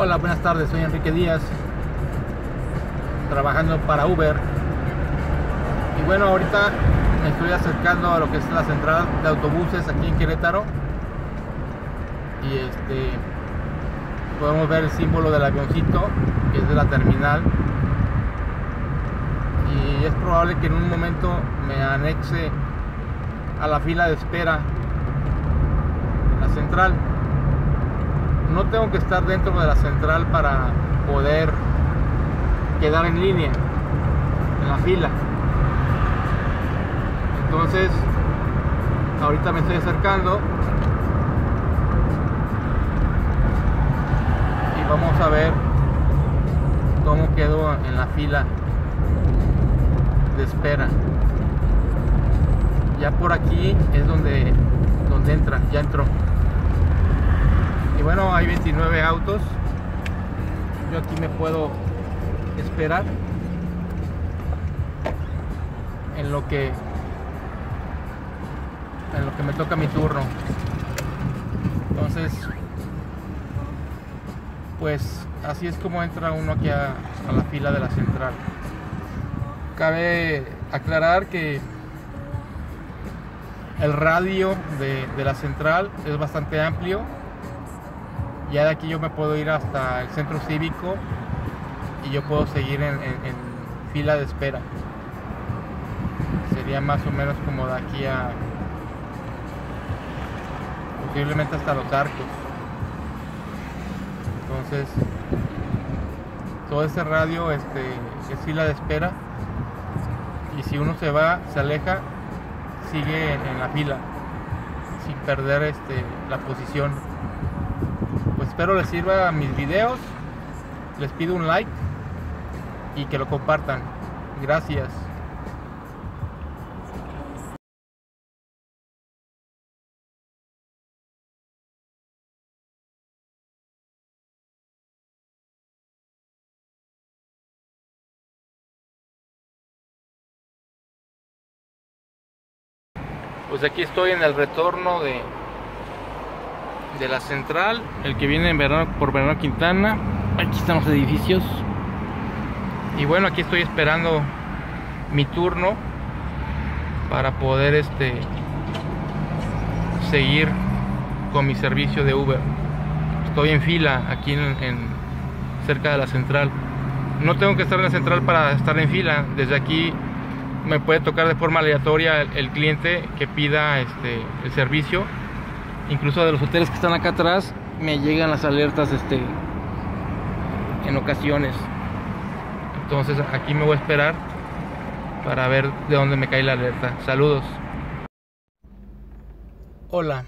Hola, buenas tardes, soy Enrique Díaz, trabajando para Uber. Y bueno, ahorita me estoy acercando a lo que es la central de autobuses aquí en Querétaro. Y este podemos ver el símbolo del avioncito, que es de la terminal. Y es probable que en un momento me anexe a la fila de espera la central no tengo que estar dentro de la central para poder quedar en línea, en la fila. Entonces, ahorita me estoy acercando y vamos a ver cómo quedo en la fila de espera. Ya por aquí es donde, donde entra, ya entró. Bueno, hay 29 autos. Yo aquí me puedo esperar en lo que en lo que me toca mi turno. Entonces, pues así es como entra uno aquí a, la fila de la central. Cabe aclarar que el radio de la central es bastante amplio ya de aquí yo me puedo ir hasta el centro cívico y yo puedo seguir en, fila de espera. Sería más o menos como de aquí a posiblemente hasta los arcos. Entonces, todo ese radio este, es fila de espera y si uno se va, se aleja, sigue en la fila sin perder este, la posición espero les sirva mis videos. Les pido un like y que lo compartan. Gracias. Pues aquí estoy en el retorno de de la central, el que viene en verano, por Verano Quintana. Aquí están los edificios. Y bueno, aquí estoy esperando mi turno para poder este seguir con mi servicio de Uber. Estoy en fila aquí en, cerca de la central. No tengo que estar en la central para estar en fila. Desde aquí me puede tocar de forma aleatoria el, el cliente que pida este, el servicio incluso de los hoteles que están acá atrás me llegan las alertas este en ocasiones. Entonces aquí me voy a esperar para ver de dónde me cae la alerta. Saludos. Hola.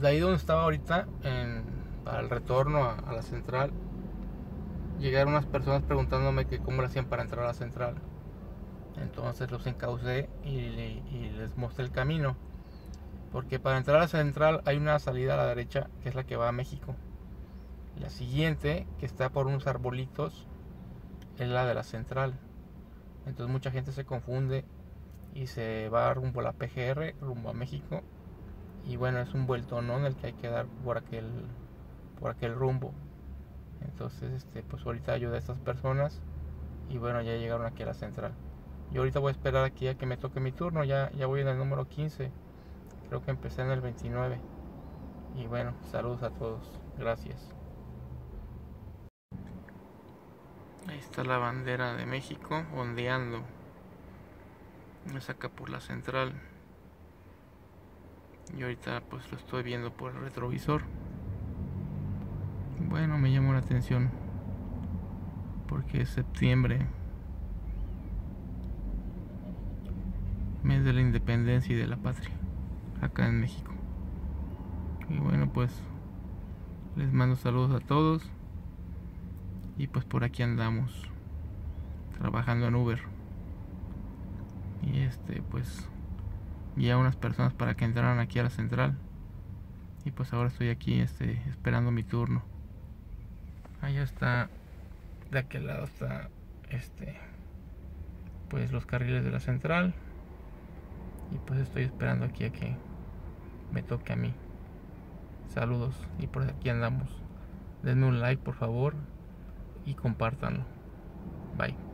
De ahí donde estaba ahorita para el retorno a, la central llegaron unas personas preguntándome que cómo lo hacían para entrar a la central. Entonces los encaucé y les mostré el camino porque para entrar a la central hay una salida a la derecha que es la que va a México. La siguiente, que está por unos arbolitos, es la de la central. Entonces mucha gente se confunde y se va rumbo a la PGR, rumbo a México. Y bueno, es un vuelto ¿no? en el que hay que dar por aquel, por aquel rumbo. Entonces, este, pues ahorita ayuda a estas personas y bueno, ya llegaron aquí a la central. Yo ahorita voy a esperar aquí a que me toque mi turno, ya, ya voy en el número 15. Creo que empecé en el 29. Y bueno, saludos a todos. Gracias. Ahí está la bandera de México ondeando. Me saca por la central. Y ahorita pues lo estoy viendo por el retrovisor. Bueno, me llamó la atención. Porque es septiembre. Mes de la independencia y de la patria acá en México. Y bueno, pues les mando saludos a todos. Y pues por aquí andamos trabajando en Uber. Y este, pues ya unas personas para que entraran aquí a la central. Y pues ahora estoy aquí este esperando mi turno. Allá está de aquel lado está este pues los carriles de la central y pues estoy esperando aquí a que me toque a mí. Saludos y por aquí andamos. Denme un like por favor y compártanlo. Bye.